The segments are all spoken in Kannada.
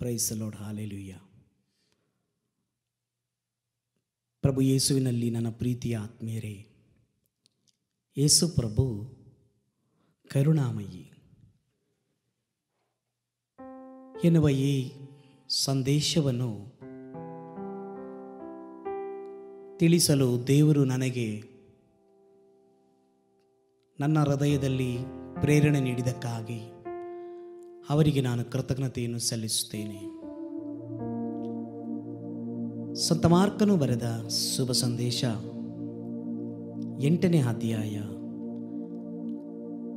ಪ್ರೈಸ್ ಲೋಡ್ ಹಾಲೆಲುಯ್ಯ ಪ್ರಭು ಯೇಸುವಿನಲ್ಲಿ ನನ್ನ ಪ್ರೀತಿಯ ಆತ್ಮೀಯರೇ, ಯೇಸು ಪ್ರಭು, ಕರುಣಾಮಯಿ. ಎನ್ನುವ ಈ ಸಂದೇಶವನ್ನು ತಿಳಿಸಲು ದೇವರು ನನಗೆ ನನ್ನ ಹೃದಯದಲ್ಲಿ ಪ್ರೇರಣೆ ನೀಡಿದಕ್ಕಾಗಿ ಅವರಿಗೆ ನಾನು ಕೃತಜ್ಞತೆಯನ್ನು ಸಲ್ಲಿಸುತ್ತೇನೆ. ಸಂತ ಮಾರ್ಕನು ಬರೆದ ಶುಭ ಸಂದೇಶ, ಎಂಟನೇ ಅಧ್ಯಾಯ,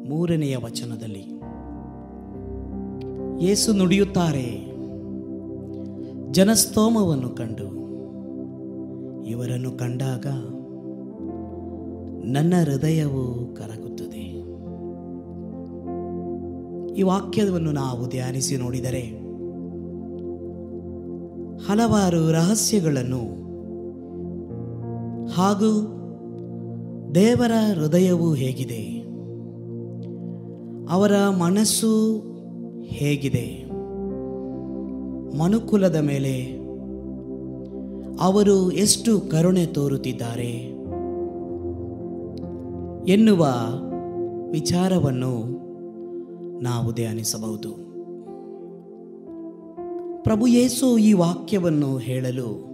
ಮೂರನೆಯ ವಚನದಲ್ಲಿ. ಏಸು ನುಡಿಯುತ್ತಾರೆ, ಜನಸ್ತೋಮವನ್ನು ಕಂಡು, ಇವರನ್ನು ಕಂಡಾಗ ನನ್ನ ಹೃದಯವು ಕರಗುತ್ತದೆ. ಈ ವಾಕ್ಯವನ್ನು ನಾವು ಧ್ಯಾನಿಸಿ ನೋಡಿದರೆ ಹಲವಾರು ರಹಸ್ಯಗಳನ್ನು ಹಾಗೂ ದೇವರ ಹೃದಯವು ಹೇಗಿದೆ, ಅವರ ಮನಸ್ಸು ಹೇಗಿದೆ, ಮನುಕುಲದ ಮೇಲೆ ಅವರು ಎಷ್ಟು ಕರುಣೆ ತೋರುತ್ತಿದ್ದಾರೆ ಎನ್ನುವ ವಿಚಾರವನ್ನು ನಾವು ಧ್ಯಾನಿಸಬಹುದು. ಪ್ರಭು ಯೇಸು ಈ ವಾಕ್ಯವನ್ನು ಹೇಳಲು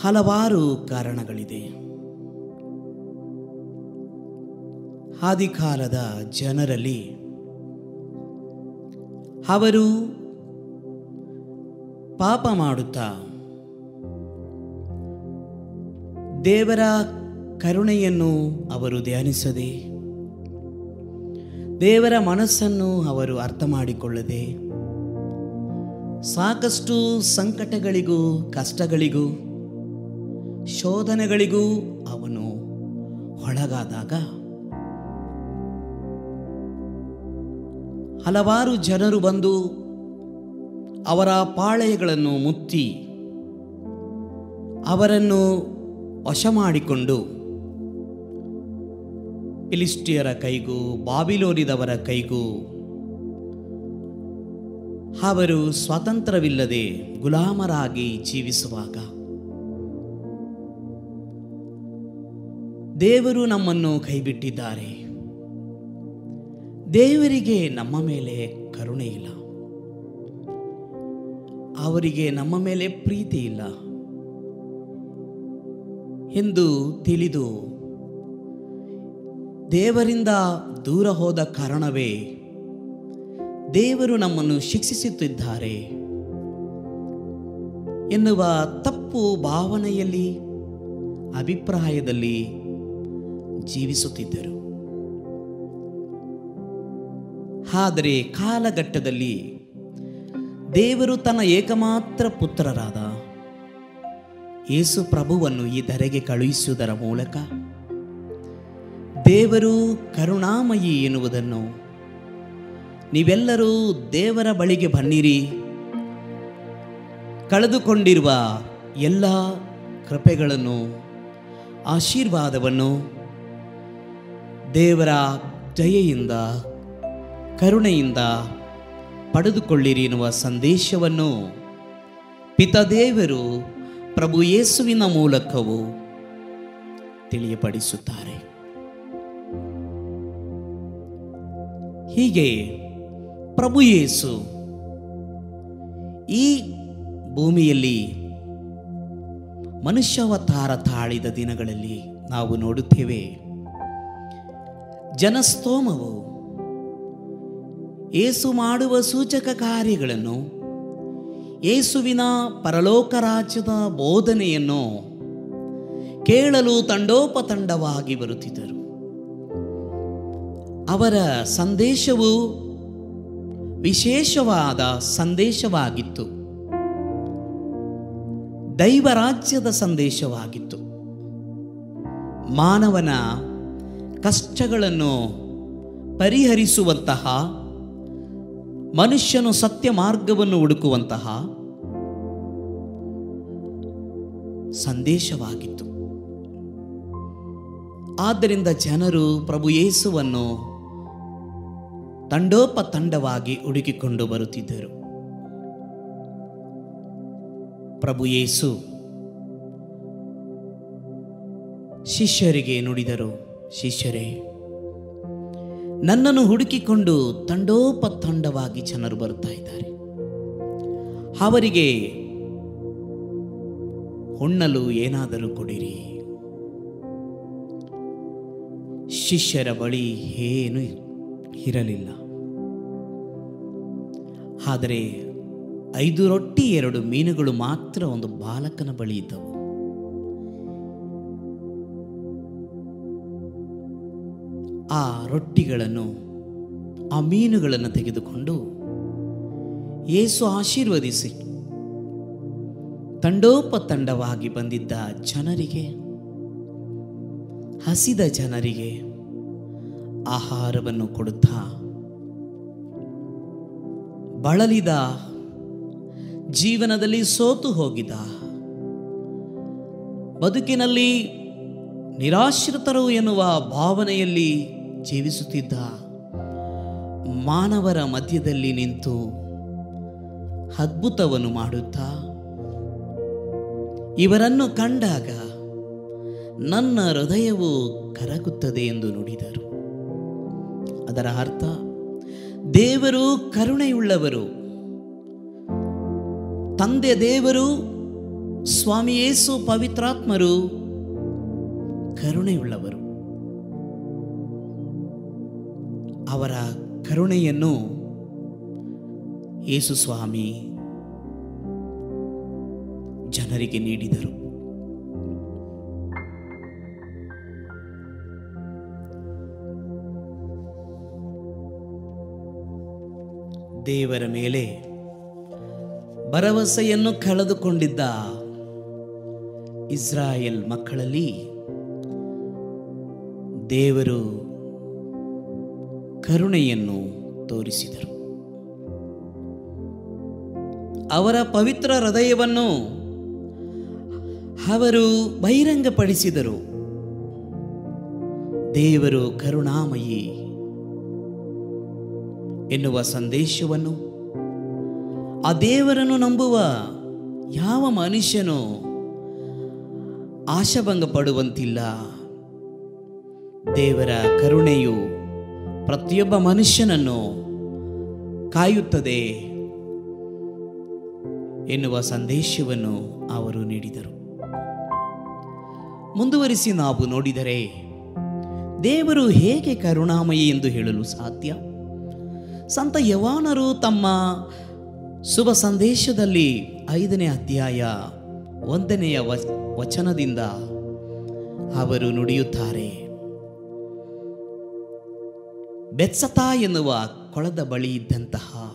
ಹಲವಾರು ಕಾರಣಗಳಿದೆ. ಆದಿಕಾಲದ ಜನರಲ್ಲಿ ಅವರು ಪಾಪ ಮಾಡುತ್ತಾ ದೇವರ ಕರುಣೆಯನ್ನು ಅವರು ಧ್ಯಾನಿಸದೆ ದೇವರ ಮನಸ್ಸನ್ನು ಅವರು ಅರ್ಥ ಮಾಡಿಕೊಳ್ಳದೆ ಸಾಕಷ್ಟು ಸಂಕಟಗಳಿಗೂ ಕಷ್ಟಗಳಿಗೂ ಶೋಧನೆಗಳಿಗೂ ಅವನು ಒಳಗಾದಾಗ ಹಲವಾರು ಜನರು ಬಂದು ಅವರ ಪಾಳೆಯಗಳನ್ನು ಮುತ್ತಿ ಅವರನ್ನು ವಶ ಮಾಡಿಕೊಂಡು ಫಿಲಿಸ್ಟಿಯರ ಕೈಗೂ ಬಾಬಿಲೋನಿದವರ ಕೈಗೂ. ಅವರು ಸ್ವಾತಂತ್ರ್ಯವಿಲ್ಲದೆ ಗುಲಾಮರಾಗಿ ಜೀವಿಸುವಾಗ. ದೇವರು ನಮ್ಮನ್ನು ಕೈಬಿಟ್ಟಿದ್ದಾರೆ. ದೇವರಿಗೆ ನಮ್ಮ ಮೇಲೆ ಕರುಣೆ ಇಲ್ಲ. ಅವರಿಗೆ ನಮ್ಮ ಮೇಲೆ ಪ್ರೀತಿ ಇಲ್ಲ. ಎಂದು ತಿಳಿದು ದೇವರಿಂದ ದೂರ ಹೋದ ಕಾರಣವೇ ದೇವರು ನಮ್ಮನ್ನು ಶಿಕ್ಷಿಸುತ್ತಿದ್ದಾರೆ. ಎನ್ನುವ ತಪ್ಪು ಭಾವನೆಯಲ್ಲಿ, ಅಭಿಪ್ರಾಯದಲ್ಲಿ ಜೀವಿಸುತ್ತಿದ್ದರು. ಆದರೆ ಕಾಲಘಟ್ಟದಲ್ಲಿ ದೇವರು ತನ್ನ ಏಕಮಾತ್ರ ಪುತ್ರರಾದ ಯೇಸು ಪ್ರಭುವನ್ನು ಈ ಧರೆಗೆ ಕಳುಹಿಸುವುದರ ಮೂಲಕ ದೇವರು ಕರುಣಾಮಯಿ ಎನ್ನುವುದನ್ನು ನೀವೆಲ್ಲರೂ ದೇವರ ಬಳಿಗೆ ಬನ್ನಿರಿ. ಕಳೆದುಕೊಂಡಿರುವ ಎಲ್ಲ ಕೃಪೆಗಳನ್ನು, ಆಶೀರ್ವಾದವನ್ನು ದೇವರ ಜಯೆಯಿಂದ ಕರುಣೆಯಿಂದ ಪಡೆದುಕೊಳ್ಳಿರಿ ಎನ್ನುವ ಸಂದೇಶವನ್ನು ಪಿತದೇವರು ಪ್ರಭು ಯೇಸುವಿನ ಮೂಲಕವೂ ತಿಳಿಯಪಡಿಸುತ್ತಾರೆ. ಹೀಗೆ ಪ್ರಭು ಯೇಸು ಈ ಭೂಮಿಯಲ್ಲಿ ಮನುಷ್ಯಾವತಾರ ತಾಳಿದ ದಿನಗಳಲ್ಲಿ ನಾವು ನೋಡುತ್ತೇವೆ. ಜನಸ್ತೋಮವು ಏಸು ಮಾಡುವ ಸೂಚಕ ಕಾರ್ಯಗಳನ್ನು ಏಸುವಿನ ಪರಲೋಕ ರಾಜ್ಯದ ಬೋಧನೆಯನ್ನು ಕೇಳಲು ತಂಡೋಪತಂಡವಾಗಿ ಬರುತ್ತಿದ್ದರು. ಅವರ ಸಂದೇಶವು ವಿಶೇಷವಾದ ಸಂದೇಶವಾಗಿತ್ತು. ದೈವರಾಜ್ಯದ ಸಂದೇಶವಾಗಿತ್ತು. ಮಾನವನ ಕಷ್ಟಗಳನ್ನು ಪರಿಹರಿಸುವಂತಹ, ಮನುಷ್ಯನು ಸತ್ಯ ಮಾರ್ಗವನ್ನು ಹುಡುಕುವಂತಹ ಸಂದೇಶವಾಗಿತ್ತು. ಆದ್ದರಿಂದ ಜನರು ಪ್ರಭು ಯೇಸುವನ್ನು ತಂಡೋಪತಂಡವಾಗಿ ಹುಡುಕಿಕೊಂಡು ಬರುತ್ತಿದ್ದರು. ಪ್ರಭು ಯೇಸು ಶಿಷ್ಯರಿಗೆ ನುಡಿದರು, ಶಿಷ್ಯರೇ, ನನ್ನನ್ನು ಹುಡುಕಿಕೊಂಡು ತಂಡೋಪತಂಡವಾಗಿ ಜನರು ಬರುತ್ತಾ ಇದ್ದಾರೆ. ಅವರಿಗೆ ಹೊಣ್ಣಲು ಏನಾದರೂ ಕೊಡಿರಿ. ಶಿಷ್ಯರ ಬಳಿ ಏನು ಇರಲಿಲ್ಲ. ಆದರೆ ಐದು ರೊಟ್ಟಿ, ಎರಡು ಮೀನುಗಳು ಮಾತ್ರ ಒಂದು ಬಾಲಕನ ಬಳಿ ಇದ್ದವು. ಆ ರೊಟ್ಟಿಗಳನ್ನು, ಆ ಮೀನುಗಳನ್ನು ತೆಗೆದುಕೊಂಡು ಏಸು ಆಶೀರ್ವದಿಸಿ ತಂಡೋಪತಂಡವಾಗಿ ಬಂದಿದ್ದ ಜನರಿಗೆ, ಹಸಿದ ಜನರಿಗೆ ಆಹಾರವನ್ನು ಕೊಡುತ್ತಾ ಬಳಲಿದ ಜೀವನದಲ್ಲಿ ಸೋತು ಹೋಗಿದ. ಬದುಕಿನಲ್ಲಿ ನಿರಾಶ್ರಿತರು ಎನ್ನುವ ಭಾವನೆಯಲ್ಲಿ ಜೀವಿಸುತ್ತಿದ್ದ ಮಾನವರ ಮಧ್ಯದಲ್ಲಿ ನಿಂತು ಅದ್ಭುತವನ್ನು ಮಾಡುತ್ತಾ ಇವರನ್ನು ಕಂಡಾಗ ನನ್ನ ಹೃದಯವು ಕರಗುತ್ತದೆ ಎಂದು ನುಡಿದರು. ಅದರ ಅರ್ಥ, ದೇವರು ಕರುಣೆಯುಳ್ಳವರು. ತಂದೆ ದೇವರು, ಸ್ವಾಮಿ ಯೇಸು ಪವಿತ್ರಾತ್ಮರು ಕರುಣೆಯುಳ್ಳವರು. ಅವರ ಕರುಣೆಯನ್ನು ಯೇಸು ಸ್ವಾಮಿ ಜನರಿಗೆ ನೀಡಿದರು. ದೇವರ ಮೇಲೆ ಭರವಸೆಯನ್ನು ಕಳೆದುಕೊಂಡಿದ್ದ ಇಸ್ರಾಯೇಲ್ ಮಕ್ಕಳಲ್ಲಿ ದೇವರು ಕರುಣೆಯನ್ನು ತೋರಿಸಿದರು. ಅವರ ಪವಿತ್ರ ಹೃದಯವನ್ನು ಅವರು ಬಹಿರಂಗಪಡಿಸಿದರು. ದೇವರು ಕರುಣಾಮಯಿ ಎನ್ನುವ ಸಂದೇಶವನ್ನು. ಆ ದೇವರನ್ನು ನಂಬುವ ಯಾವ ಮನುಷ್ಯನೂ ಆಶಾಭಂಗ ಪಡುವಂತಿಲ್ಲ ದೇವರ ಕರುಣೆಯು ಪ್ರತಿಯೊಬ್ಬ ಮನುಷ್ಯನನ್ನು ಕಾಯುತ್ತದೆ ಎನ್ನುವ ಸಂದೇಶವನ್ನು ಅವರು ನೀಡಿದರು. ಮುಂದುವರಿಸಿ ನಾವು ನೋಡಿದರೆ ದೇವರು ಹೇಗೆ ಕರುಣಾಮಯಿ ಎಂದು ಹೇಳಲು ಸಾಧ್ಯ? ಸಂತ ಯವಾನರು ತಮ್ಮ ಶುಭ ಸಂದೇಶದಲ್ಲಿ ಐದನೇ ಅಧ್ಯಾಯ ಒಂದನೆಯ ವಚನದಿಂದ ಅವರು ನುಡಿಯುತ್ತಾರೆ. ಬೆತ್ಸತ ಎನ್ನುವ ಕೊಳದ ಬಳಿ ಇದ್ದಂತಹ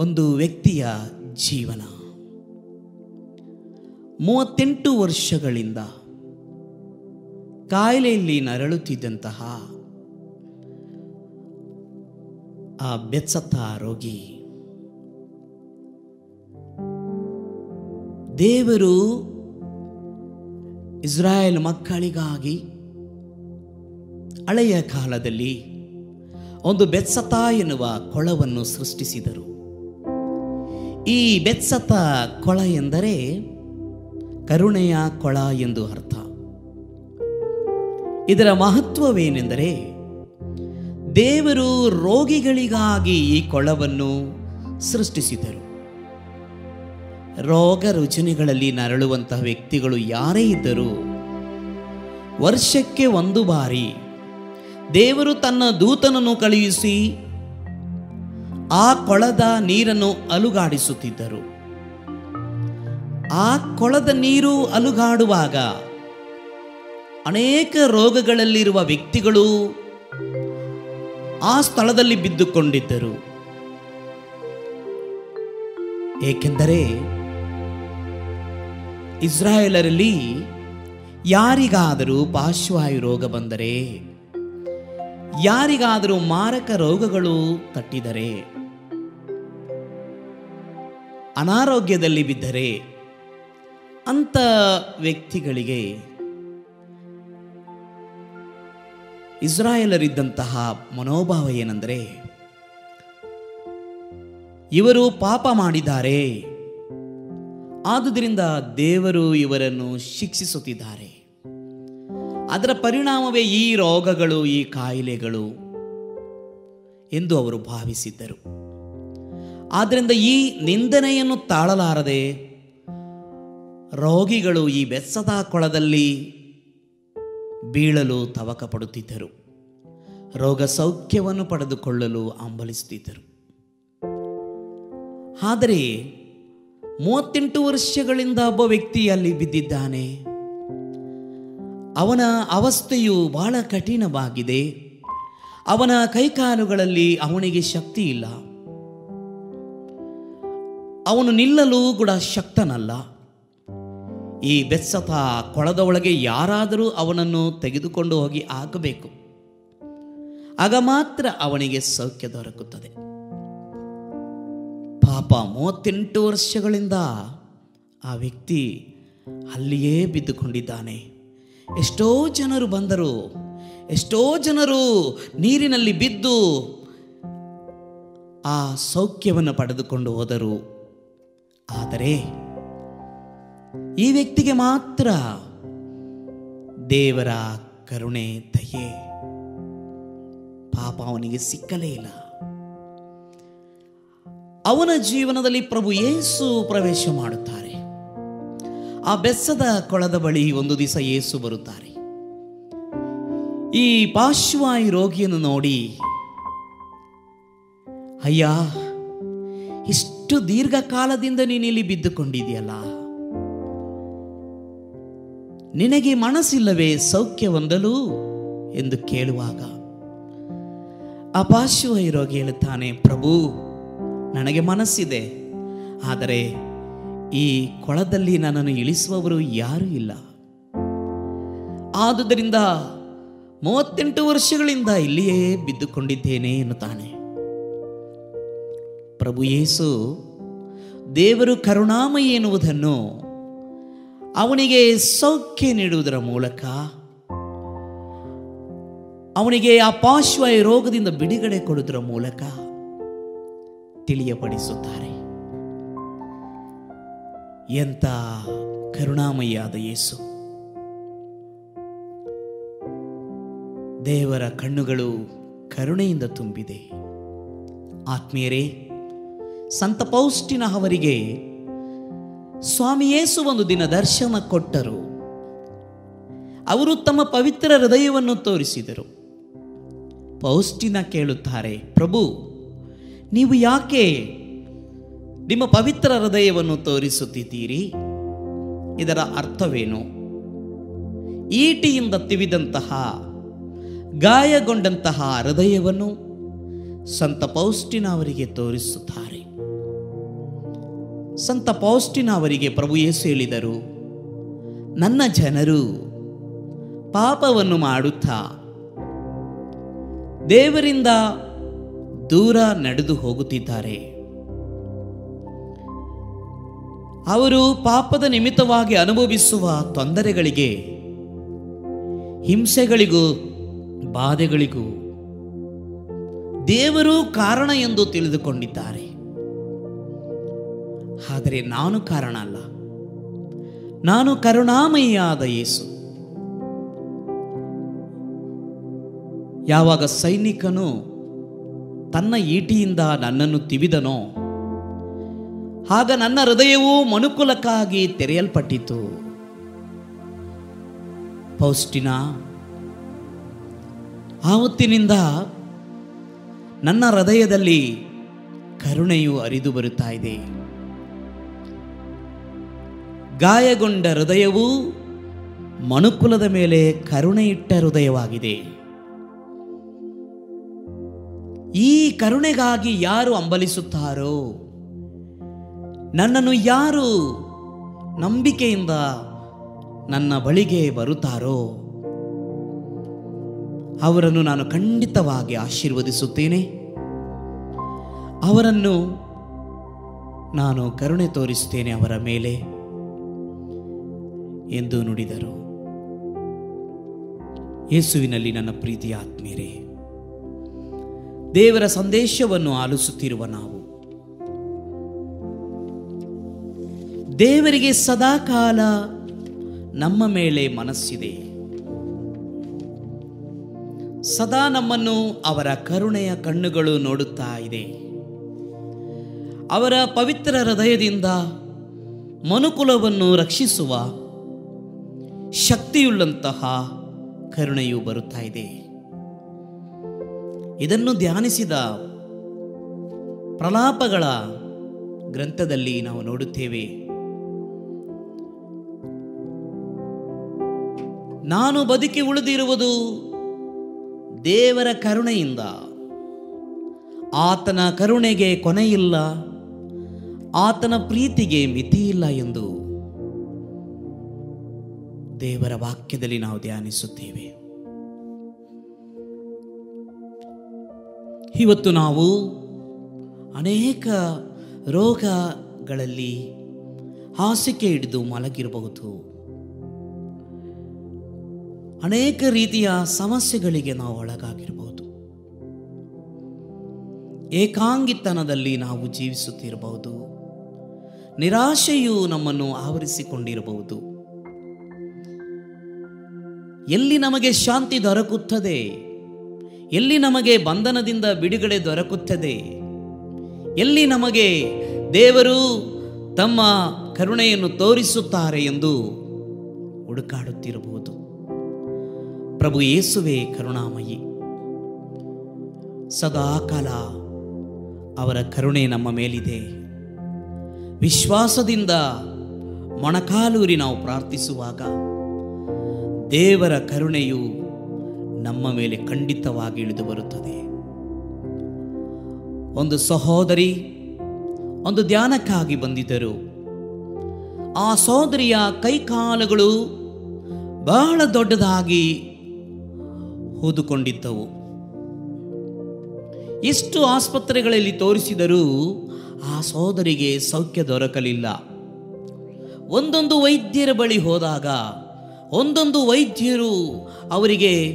ಒಂದು ವ್ಯಕ್ತಿಯ ಜೀವನ. ಮೂವತ್ತೆಂಟು ವರ್ಷಗಳಿಂದ ಕಾಯಿಲೆಯಲ್ಲಿ ನರಳುತ್ತಿದ್ದಂತಹ ಆ ಬೆಚ್ಚತ್ತ ರೋಗಿ. ದೇವರು ಇಸ್ರಾಯೇಲ್ ಮಕ್ಕಳಿಗಾಗಿ ಹಳೆಯ ಕಾಲದಲ್ಲಿ ಒಂದು ಬೆತ್ಸತ ಎನ್ನುವ ಕೊಳವನ್ನು ಸೃಷ್ಟಿಸಿದರು. ಈ ಬೆತ್ಸತ ಕೊಳ ಎಂದರೆ ಕರುಣೆಯ ಕೊಳ ಎಂದು ಅರ್ಥ. ಇದರ ಮಹತ್ವವೇನೆಂದರೆ ದೇವರು ರೋಗಿಗಳಿಗಾಗಿ ಈ ಕೊಳವನ್ನು ಸೃಷ್ಟಿಸಿದರು. ರೋಗ ರುಜಿನಗಳಲ್ಲಿ ನರಳುವಂತಹ ವ್ಯಕ್ತಿಗಳು ಯಾರೇ ಇದ್ದರೂ ವರ್ಷಕ್ಕೆ ಒಂದು ಬಾರಿ ದೇವರು ತನ್ನ ದೂತನನ್ನು ಕಳುಹಿಸಿ ಆ ಕೊಳದ ನೀರನ್ನು ಅಲುಗಾಡಿಸುತ್ತಿದ್ದರು. ಆ ಕೊಳದ ನೀರು ಅಲುಗಾಡುವಾಗ ಅನೇಕ ರೋಗಗಳಲ್ಲಿರುವ ವ್ಯಕ್ತಿಗಳು ಆ ಸ್ಥಳದಲ್ಲಿ ಬಿದ್ದುಕೊಂಡಿದ್ದರು. ಏಕೆಂದರೆ ಇಸ್ರಾಯೇಲರಲ್ಲಿ ಯಾರಿಗಾದರೂ ಪಾರ್ಶ್ವವಾಯು ರೋಗ ಬಂದರೆ, ಯಾರಿಗಾದರೂ ಮಾರಕ ರೋಗಗಳು ತಟ್ಟಿದರೆ, ಅನಾರೋಗ್ಯದಲ್ಲಿ ಬಿದ್ದರೆ, ಅಂಥ ವ್ಯಕ್ತಿಗಳಿಗೆ ಇಸ್ರಾಯೇಲರಿದ್ದಂತಹ ಮನೋಭಾವ ಏನೆಂದರೆ, ಇವರು ಪಾಪ ಮಾಡಿದ್ದಾರೆ, ಆದುದರಿಂದ ದೇವರು ಇವರನ್ನು ಶಿಕ್ಷಿಸುತ್ತಿದ್ದಾರೆ. ಅದರ ಪರಿಣಾಮವೇ ಈ ರೋಗಗಳು, ಈ ಕಾಯಿಲೆಗಳು ಎಂದು ಅವರು ಭಾವಿಸಿದ್ದರು. ಆದ್ದರಿಂದ ಈ ನಿಂದನೆಯನ್ನು ತಾಳಲಾರದೆ ರೋಗಿಗಳು ಈ ಬೆಚ್ಚದ ಕೊಳದಲ್ಲಿ ಬೀಳಲು ತವಕ ಪಡುತ್ತಿದ್ದರು ರೋಗ ಸೌಖ್ಯವನ್ನು ಪಡೆದುಕೊಳ್ಳಲು ಹಂಬಲಿಸುತ್ತಿದ್ದರು ಆದರೆ ಮೂವತ್ತೆಂಟು ವರ್ಷಗಳಿಂದ ಒಬ್ಬ ವ್ಯಕ್ತಿ ಅಲ್ಲಿ ಬಿದ್ದಿದ್ದಾನೆ. ಅವನ ಅವಸ್ಥೆಯು ಬಹಳ ಕಠಿಣವಾಗಿದೆ. ಅವನ ಕೈಕಾಲುಗಳಲ್ಲಿ ಅವನಿಗೆ ಶಕ್ತಿ ಇಲ್ಲ. ಅವನು ನಿಲ್ಲಲು ಕೂಡ ಶಕ್ತನಲ್ಲ. ಈ ಬೆಚ್ಚತ ಕೊಳದ ಒಳಗೆ ಯಾರಾದರೂ ಅವನನ್ನು ತೆಗೆದುಕೊಂಡು ಹೋಗಿ ಹಾಕಬೇಕು. ಆಗ ಮಾತ್ರ ಅವನಿಗೆ ಸೌಖ್ಯ ದೊರಕುತ್ತದೆ. ಪಾಪ ಮೂವತ್ತೆಂಟು ವರ್ಷಗಳಿಂದ ಆ ವ್ಯಕ್ತಿ ಅಲ್ಲಿಯೇ ಬಿದ್ದುಕೊಂಡಿದ್ದಾನೆ. ಎಷ್ಟೋ ಜನರು ಬಂದರು. ಎಷ್ಟೋ ಜನರು ನೀರಿನಲ್ಲಿ ಬಿದ್ದು ಆ ಸೌಖ್ಯವನ್ನು ಪಡೆದುಕೊಂಡು ಹೋದರು. ಆದರೆ ಈ ವ್ಯಕ್ತಿಗೆ ಮಾತ್ರ ದೇವರ ಕರುಣೆ, ದಯೆ ಪಾಪ ಅವನಿಗೆ ಸಿಕ್ಕಲೇ ಇಲ್ಲ. ಅವನ ಜೀವನದಲ್ಲಿ ಪ್ರಭು ಯೇಸು ಪ್ರವೇಶ ಮಾಡುತ್ತಾರೆ. ಆ ಬೆಸ್ಸದ ಕೊಳದ ಬಳಿ ಒಂದು ದಿವಸ ಯೇಸು ಬರುತ್ತಾರೆ. ಈ ಪಾರ್ಶ್ವಾಯು ರೋಗಿಯನ್ನು ನೋಡಿ, ಅಯ್ಯ, ಇಷ್ಟು ದೀರ್ಘಕಾಲದಿಂದ ನೀನಿಲ್ಲಿ ಬಿದ್ದುಕೊಂಡಿದೆಯಲ್ಲ ನಿನಗೆ ಮನಸ್ಸಿಲ್ಲವೇ ಸೌಖ್ಯ ಹೊಂದಲು ಎಂದು ಕೇಳುವಾಗ ಆ ಇರೋಗಿ ರೋಗಿ ಹೇಳುತ್ತಾನೆ, ಪ್ರಭು, ನನಗೆ ಮನಸ್ಸಿದೆ, ಆದರೆ ಈ ಕೊಳದಲ್ಲಿ ನನ್ನನ್ನು ಇಳಿಸುವವರು ಯಾರೂ ಇಲ್ಲ. ಆದುದರಿಂದ ಮೂವತ್ತೆಂಟು ವರ್ಷಗಳಿಂದ ಇಲ್ಲಿಯೇ ಬಿದ್ದುಕೊಂಡಿದ್ದೇನೆ ಎನ್ನುತ್ತಾನೆ. ಪ್ರಭು ಯೇಸು, ದೇವರು ಕರುಣಾಮಯಿ ಎನ್ನುವುದನ್ನು ಅವನಿಗೆ ಸೌಖ್ಯ ನೀಡುವುದರ ಮೂಲಕ ಅವನಿಗೆ ಆ ಪಾರ್ಶ್ವಾಯು ರೋಗದಿಂದ ಬಿಡುಗಡೆ ಕೊಡುವುದರ ಮೂಲಕ ತಿಳಿಯಪಡಿಸುತ್ತಾರೆ. ಎಂಥ ಕರುಣಾಮಯಿಯಾದ ಯೇಸು. ದೇವರ ಕಣ್ಣುಗಳು ಕರುಣೆಯಿಂದ ತುಂಬಿದೆ. ಆತ್ಮೀಯರೇ, ಸಂತ ಪೌಷ್ಟಿನ ಅವರಿಗೆ ಸ್ವಾಮಿ ಯೇಸು ಒಂದು ದಿನ ದರ್ಶನ ಕೊಟ್ಟರು. ಅವರು ತಮ್ಮ ಪವಿತ್ರ ಹೃದಯವನ್ನು ತೋರಿಸಿದರು. ಪೌಷ್ಟಿನ ಕೇಳುತ್ತಾರೆ, ಪ್ರಭು, ನೀವು ಯಾಕೆ ನಿಮ್ಮ ಪವಿತ್ರ ಹೃದಯವನ್ನು ತೋರಿಸುತ್ತಿದ್ದೀರಿ? ಇದರ ಅರ್ಥವೇನು? ಈಟಿಯಿಂದ ತಿವಿದಂತಹ, ಗಾಯಗೊಂಡಂತಹ ಹೃದಯವನ್ನು ಸಂತ ಪೌಷ್ಟಿನ ಅವರಿಗೆ ತೋರಿಸುತ್ತಾರೆ. ಸಂತ ಪೌಸ್ಟಿನ ಅವರಿಗೆ ಪ್ರಭು ಯೇಸು ಹೇಳಿದರು, ನನ್ನ ಜನರು, ಪಾಪವನ್ನು ಮಾಡುತ್ತಾ, ದೇವರಿಂದ ದೂರ ನಡೆದು ಹೋಗುತ್ತಿದ್ದಾರೆ. ಅವರು ಪಾಪದ ನಿಮಿತ್ತವಾಗಿ ಅನುಭವಿಸುವ ತೊಂದರೆಗಳಿಗೆ, ಹಿಂಸೆಗಳಿಗೂ, ಬಾಧೆಗಳಿಗೂ ದೇವರು ಕಾರಣ ಎಂದು ತಿಳಿದುಕೊಂಡಿದ್ದಾರೆ. ಆದರೆ ನಾನು ಕಾರಣ ಅಲ್ಲ. ನಾನು ಕರುಣಾಮಯಿಯಾದ ಯೇಸು. ಯಾವಾಗ ಸೈನಿಕನು ತನ್ನ ಈಟಿಯಿಂದ ನನ್ನನ್ನು ತಿವಿದನೋ, ಆಗ ನನ್ನ ಹೃದಯವು ಮನುಕುಲಕ್ಕಾಗಿ ತೆರೆಯಲ್ಪಟ್ಟಿತು. ಪೌಷ್ಟಿನ ಆವತ್ತಿನಿಂದ ನನ್ನ ಹೃದಯದಲ್ಲಿ ಕರುಣೆಯು ಅರಿದು ಬರುತ್ತಾ ಇದೆ. ಗಾಯಗೊಂಡ ಹೃದಯವು ಮನುಕುಲದ ಮೇಲೆ ಕರುಣೆ ಇಟ್ಟ ಹೃದಯವಾಗಿದೆ. ಈ ಕರುಣೆಗಾಗಿ ಯಾರು ಅಂಬಲಿಸುತ್ತಾರೋ, ನನ್ನನ್ನು ಯಾರು ನಂಬಿಕೆಯಿಂದ ನನ್ನ ಬಳಿಗೆ ಬರುತ್ತಾರೋ, ಅವರನ್ನು ನಾನು ಖಂಡಿತವಾಗಿ ಆಶೀರ್ವದಿಸುತ್ತೇನೆ. ಅವರನ್ನು ನಾನು ಕರುಣೆ ತೋರಿಸುತ್ತೇನೆ ಅವರ ಮೇಲೆ. ಎಂದು ನುಡಿದರು. ಯೇಸುವಿನಲ್ಲಿ ನನ್ನ ಪ್ರೀತಿಯ ಆತ್ಮೀರೇ ದೇವರ ಸಂದೇಶವನ್ನು ಆಲಿಸುತ್ತಿರುವ ನಾವು, ದೇವರಿಗೆ ಸದಾಕಾಲ ನಮ್ಮ ಮೇಲೆ ಮನಸ್ಸಿದೆ. ಸದಾ ನಮ್ಮನ್ನು ಅವರ ಕರುಣೆಯ ಕಣ್ಣುಗಳು ನೋಡುತ್ತಾ ಇದೆ. ಅವರ ಪವಿತ್ರ ಹೃದಯದಿಂದ ಮನುಕುಲವನ್ನು ರಕ್ಷಿಸುವ ಶಕ್ತಿಯುಳ್ಳಂತಹ ಕರುಣೆಯು ಬರುತ್ತಾ ಇದೆ. ಇದನ್ನು ಧ್ಯಾನಿಸಿದ ಪ್ರಲಾಪಗಳ ಗ್ರಂಥದಲ್ಲಿ ನಾವು ನೋಡುತ್ತೇವೆ. ನಾನು ಬದುಕಿ ಉಳಿದಿರುವುದು ದೇವರ ಕರುಣೆಯಿಂದ. ಆತನ ಕರುಣೆಗೆ ಕೊನೆಯಿಲ್ಲ, ಆತನ ಪ್ರೀತಿಗೆ ಮಿತಿಯಿಲ್ಲ ಎಂದು ದೇವರ ವಾಕ್ಯದಲ್ಲಿ ನಾವು ಧ್ಯಾನಿಸುತ್ತೇವೆ. ಇವತ್ತು ನಾವು ಅನೇಕ ರೋಗಗಳಲ್ಲಿ ಹಾಸಿಗೆ ಹಿಡಿದು ಮಲಗಿರಬಹುದು. ಅನೇಕ ರೀತಿಯ ಸಮಸ್ಯೆಗಳಿಗೆ ನಾವು ಒಳಗಾಗಿರಬಹುದು. ಏಕಾಂಗಿತನದಲ್ಲಿ ನಾವು ಜೀವಿಸುತ್ತಿರಬಹುದು. ನಿರಾಶೆಯು ನಮ್ಮನ್ನು ಆವರಿಸಿಕೊಂಡಿರಬಹುದು. ಎಲ್ಲಿ ನಮಗೆ ಶಾಂತಿ ದೊರಕುತ್ತದೆ? ಎಲ್ಲಿ ನಮಗೆ ಬಂಧನದಿಂದ ಬಿಡುಗಡೆ ದೊರಕುತ್ತದೆ? ಎಲ್ಲಿ ನಮಗೆ ದೇವರು ತಮ್ಮ ಕರುಣೆಯನ್ನು ತೋರಿಸುತ್ತಾರೆ ಎಂದು ಹುಡುಕಾಡುತ್ತಿರಬಹುದು. ಪ್ರಭು ಯೇಸುವೆ ಕರುಣಾಮಯಿ. ಸದಾಕಾಲ ಅವರ ಕರುಣೆ ನಮ್ಮ ಮೇಲಿದೆ. ವಿಶ್ವಾಸದಿಂದ ಮೊಣಕಾಲೂರಿ ನಾವು ಪ್ರಾರ್ಥಿಸುವಾಗ ದೇವರ ಕರುಣೆಯು ನಮ್ಮ ಮೇಲೆ ಖಂಡಿತವಾಗಿ ಇಳಿದು ಬರುತ್ತದೆ. ಒಂದು ಸಹೋದರಿ ಒಂದು ಧ್ಯಾನಕ್ಕಾಗಿ ಬಂದಿದ್ದರು. ಆ ಸಹೋದರಿಯ ಕೈಕಾಲುಗಳು ಬಹಳ ದೊಡ್ಡದಾಗಿ ಊದುಕೊಂಡಿದ್ದವು ಎಷ್ಟು ಆಸ್ಪತ್ರೆಗಳಲ್ಲಿ ತೋರಿಸಿದರೂ ಆ ಸಹೋದರಿಗೆ ಸೌಖ್ಯ ದೊರಕಲಿಲ್ಲ. ಒಂದೊಂದು ವೈದ್ಯರ ಬಳಿ ಹೋದಾಗ ಒಂದೊಂದು ವೈದ್ಯರು ಅವರಿಗೆ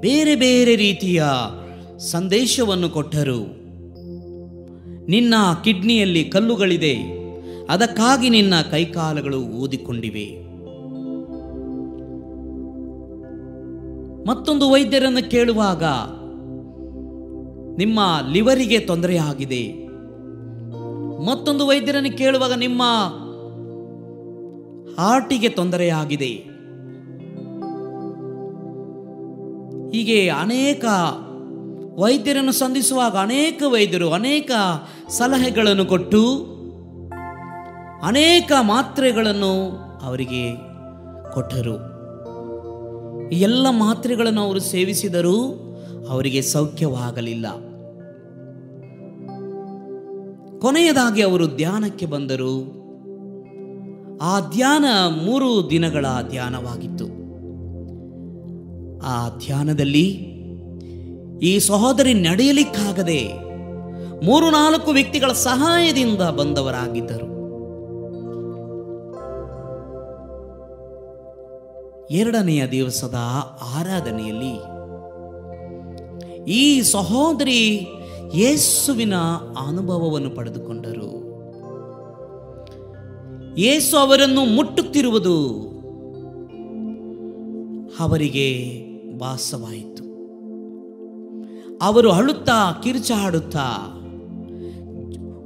ಬೇರೆ ಬೇರೆ ರೀತಿಯ ಸಂದೇಶವನ್ನು ಕೊಟ್ಟರು. ನಿನ್ನ ಕಿಡ್ನಿಯಲ್ಲಿ ಕಲ್ಲುಗಳಿದೆ. ಅದಕ್ಕಾಗಿ ನಿನ್ನ ಕೈಕಾಲುಗಳು ಊದಿಕೊಂಡಿವೆ. ಮತ್ತೊಂದು ವೈದ್ಯರನ್ನು ಕೇಳುವಾಗ, ನಿಮ್ಮ ಲಿವರಿಗೆ ತೊಂದರೆಯಾಗಿದೆ. ಮತ್ತೊಂದು ವೈದ್ಯರನ್ನು ಕೇಳುವಾಗ ನಿಮ್ಮ ಹಾರ್ಟಿಗೆ ತೊಂದರೆಯಾಗಿದೆ. ಹೀಗೆ ಅನೇಕ ವೈದ್ಯರನ್ನು ಸಂಧಿಸುವಾಗ ಅನೇಕ ವೈದ್ಯರು ಅನೇಕ ಸಲಹೆಗಳನ್ನು ಕೊಟ್ಟು ಅನೇಕ ಮಾತ್ರೆಗಳನ್ನು ಅವರಿಗೆ ಕೊಟ್ಟರು. ಎಲ್ಲ ಮಾತ್ರೆಗಳನ್ನು ಅವರು ಸೇವಿಸಿದರೂ ಅವರಿಗೆ ಸೌಖ್ಯವಾಗಲಿಲ್ಲ. ಕೊನೆಯದಾಗಿ ಅವರು ಧ್ಯಾನಕ್ಕೆ ಬಂದರು. ಆ ಧ್ಯಾನ ಮೂರು ದಿನಗಳ ಧ್ಯಾನವಾಗಿತ್ತು. ಆ ಧ್ಯಾನದಲ್ಲಿ ಈ ಸಹೋದರಿ ನಡೆಯಲಿಕ್ಕಾಗದೆ ಮೂರು ನಾಲ್ಕು ವ್ಯಕ್ತಿಗಳ ಸಹಾಯದಿಂದ ಬಂದವರಾಗಿದ್ದರು. ಎರಡನೆಯ ದಿವಸದ ಆರಾಧನೆಯಲ್ಲಿ ಈ ಸಹೋದರಿ ಯೇಸುವಿನ ಅನುಭವವನ್ನು ಪಡೆದುಕೊಂಡರು. ಯೇಸು ಅವರನ್ನು ಮುಟ್ಟುತ್ತಿರುವುದು ಅವರಿಗೆ ವಾಸವಾಯಿತು. ಅವರು ಅಳುತ್ತಾ, ಕಿರುಚಾಡುತ್ತಾ,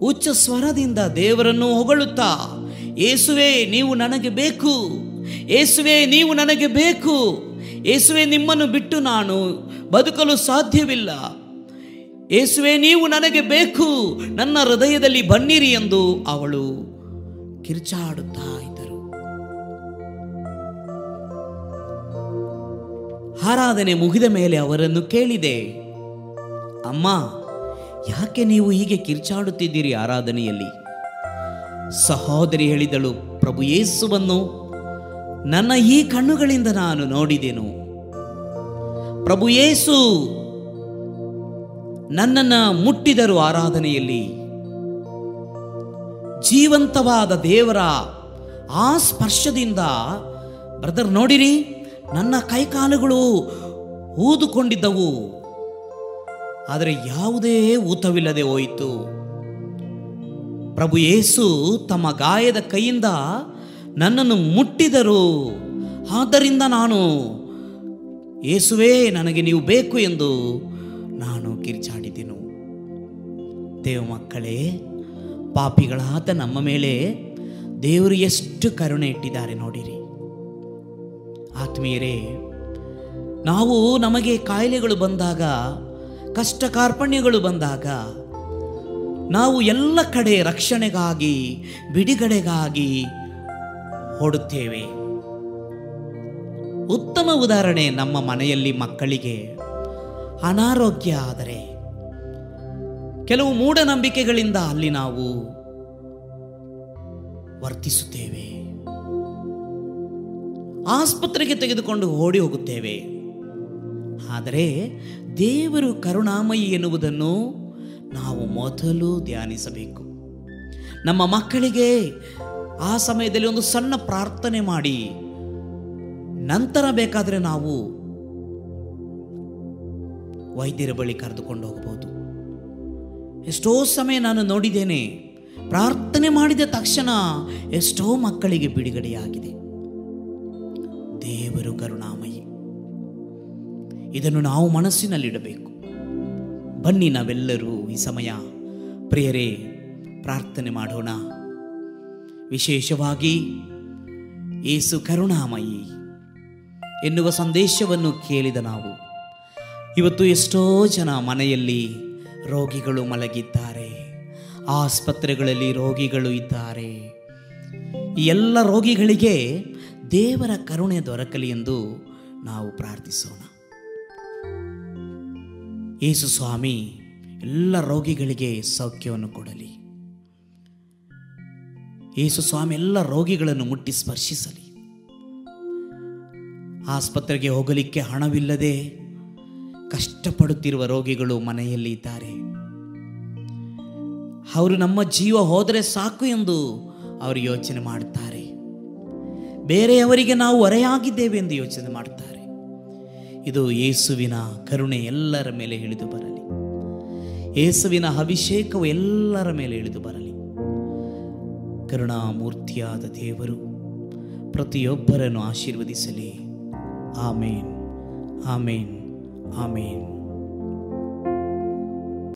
ಉಚ್ಚ ಸ್ವರದಿಂದ ದೇವರನ್ನು ಹೊಗಳುತ್ತಾ ಏಸುವೆ ನೀವು ನನಗೆ ಬೇಕು. ಏಸುವೆ ನೀವು ನನಗೆ ಬೇಕು. ಏಸುವೆ ನಿಮ್ಮನ್ನು ಬಿಟ್ಟು ನಾನು ಬದುಕಲು ಸಾಧ್ಯವಿಲ್ಲ. ಏಸುವೆ ನೀವು ನನಗೆ ಬೇಕು. ನನ್ನ ಹೃದಯದಲ್ಲಿ ಬನ್ನಿರಿ ಎಂದು ಅವಳು ಕಿರ್ಚಾಡುತ್ತಾ ಆರಾಧನೆ ಮುಗಿದ ಮೇಲೆ ಅವರನ್ನು ಕೇಳಿದೆ, ಅಮ್ಮ, ಯಾಕೆ ನೀವು ಹೀಗೆ ಕಿರ್ಚಾಡುತ್ತಿದ್ದೀರಿ ಆರಾಧನೆಯಲ್ಲಿ? ಸಹೋದರಿ ಹೇಳಿದಳು, ಪ್ರಭು ಯೇಸುವನ್ನು ನನ್ನ ಈ ಕಣ್ಣುಗಳಿಂದ ನಾನು ನೋಡಿದೆನು. ಪ್ರಭು ಯೇಸು ನನ್ನನ್ನು ಮುಟ್ಟಿದರು ಆರಾಧನೆಯಲ್ಲಿ. ಜೀವಂತವಾದ ದೇವರ ಆ ಸ್ಪರ್ಶದಿಂದ, ಬ್ರದರ್ ನೋಡಿರಿ ನನ್ನ ಕೈಕಾಲುಗಳು ಊದುಕೊಂಡಿದ್ದವು. ಆದರೆ ಯಾವುದೇ ಊತವಿಲ್ಲದೆ ಹೋಯಿತು. ಪ್ರಭು ಯೇಸು ತಮ್ಮ ಗಾಯದ ಕೈಯಿಂದ ನನ್ನನ್ನು ಮುಟ್ಟಿದರು. ಆದ್ದರಿಂದ ನಾನು, ಯೇಸುವೇ, ನನಗೆ ನೀವು ಬೇಕು ಎಂದು ನಾನು ಕಿರ್ಚಾಡಿದೆನು. ದೇವ ಮಕ್ಕಳೇ, ಪಾಪಿಗಳಾದ ನಮ್ಮ ಮೇಲೆ ದೇವರು ಎಷ್ಟು ಕರುಣೆ ಇಟ್ಟಿದ್ದಾರೆ ನೋಡಿರಿ. ಆತ್ಮೀಯರೇ, ನಾವು ನಮಗೆ ಕಾಯಿಲೆಗಳು ಬಂದಾಗ ಕಷ್ಟ ಕಾರ್ಪಣ್ಯಗಳು ಬಂದಾಗ, ನಾವು ಎಲ್ಲ ಕಡೆ ರಕ್ಷಣೆಗಾಗಿ, ಬಿಡುಗಡೆಗಾಗಿ ಓಡುತ್ತೇವೆ. ಉತ್ತಮ ಉದಾಹರಣೆ ನಮ್ಮ ಮನೆಯಲ್ಲಿ ಮಕ್ಕಳಿಗೆ, ಅನಾರೋಗ್ಯ ಆದರೆ. ಕೆಲವು ಮೂಢನಂಬಿಕೆಗಳಿಂದ ಅಲ್ಲಿ ನಾವು ವರ್ತಿಸುತ್ತೇವೆ. ಆಸ್ಪತ್ರೆಗೆ ತೆಗೆದುಕೊಂಡು ಓಡಿ ಹೋಗುತ್ತೇವೆ. ಆದರೆ ದೇವರು ಕರುಣಾಮಯಿ ಎನ್ನುವುದನ್ನು ನಾವು ಮೊದಲು ಧ್ಯಾನಿಸಬೇಕು. ನಮ್ಮ ಮಕ್ಕಳಿಗೆ ಆ ಸಮಯದಲ್ಲಿ ಒಂದು ಸಣ್ಣ ಪ್ರಾರ್ಥನೆ ಮಾಡಿ, ನಂತರ ಬೇಕಾದರೆ ನಾವು ವೈದ್ಯರ ಬಳಿ ಕರೆದುಕೊಂಡು ಹೋಗಬಹುದು. ಎಷ್ಟೋ ಸಮಯ ನಾನು ನೋಡಿದ್ದೇನೆ, ಪ್ರಾರ್ಥನೆ ಮಾಡಿದ ತಕ್ಷಣ ಎಷ್ಟೋ ಮಕ್ಕಳಿಗೆ ಬಿಡುಗಡೆಯಾಗಿದೆ. ದೇವರು ಕರುಣಾಮಯಿ. ಇದನ್ನು ನಾವು ಮನಸ್ಸಿನಲ್ಲಿಡಬೇಕು. ಬನ್ನಿ ನಾವೆಲ್ಲರೂ ಈ ಸಮಯ ಪ್ರಿಯರೇ, ಪ್ರಾರ್ಥನೆ ಮಾಡೋಣ. ವಿಶೇಷವಾಗಿ ಏಸು ಕರುಣಾಮಯಿ ಎನ್ನುವ ಸಂದೇಶವನ್ನು ಕೇಳಿದ ನಾವು. ಇವತ್ತು ಎಷ್ಟೋ ಜನ ಮನೆಯಲ್ಲಿ ರೋಗಿಗಳು ಮಲಗಿದ್ದಾರೆ. ಆಸ್ಪತ್ರೆಗಳಲ್ಲಿ ರೋಗಿಗಳು ಇದ್ದಾರೆ. ಈ ಎಲ್ಲ ರೋಗಿಗಳಿಗೆ ದೇವರ ಕರುಣೆ ದೊರಕಲಿ ಎಂದು ನಾವು ಪ್ರಾರ್ಥಿಸೋಣ. ಯೇಸು ಸ್ವಾಮಿ, ಎಲ್ಲ ರೋಗಿಗಳಿಗೆ ಸೌಖ್ಯವನ್ನು ಕೊಡಲಿ. ಯೇಸು ಸ್ವಾಮಿ, ಎಲ್ಲ ರೋಗಿಗಳನ್ನು ಮುಟ್ಟಿ ಸ್ಪರ್ಶಿಸಲಿ. ಆಸ್ಪತ್ರೆಗೆ ಹೋಗಲಿಕ್ಕೆ ಹಣವಿಲ್ಲದೆ ಕಷ್ಟಪಡುತ್ತಿರುವ ರೋಗಿಗಳು ಮನೆಯಲ್ಲಿ ಇದ್ದಾರೆ. ಅವರು ನಮ್ಮ ಜೀವ ಹೋದರೆ ಸಾಕು ಎಂದು ಅವರು ಯೋಚನೆ ಮಾಡುತ್ತಾರೆ ಬೇರೆಯವರಿಗೆ ನಾವು ಹೊರೆಯಾಗಿದ್ದೇವೆ ಎಂದು ಯೋಚನೆ ಮಾಡುತ್ತಾರೆ ಇದು ಯೇಸುವಿನ ಕರುಣೆ ಎಲ್ಲರ ಮೇಲೆ ಇಳಿದು ಬರಲಿ. ಯೇಸುವಿನ ಅಭಿಷೇಕವು ಎಲ್ಲರ ಮೇಲೆ ಇಳಿದು ಬರಲಿ. ಕರುಣಾಮೂರ್ತಿಯಾದ ದೇವರು ಪ್ರತಿಯೊಬ್ಬರನ್ನು ಆಶೀರ್ವದಿಸಲಿ. ಆಮೇನ್. ಆಮೇನ್. ಆಮೇನ್.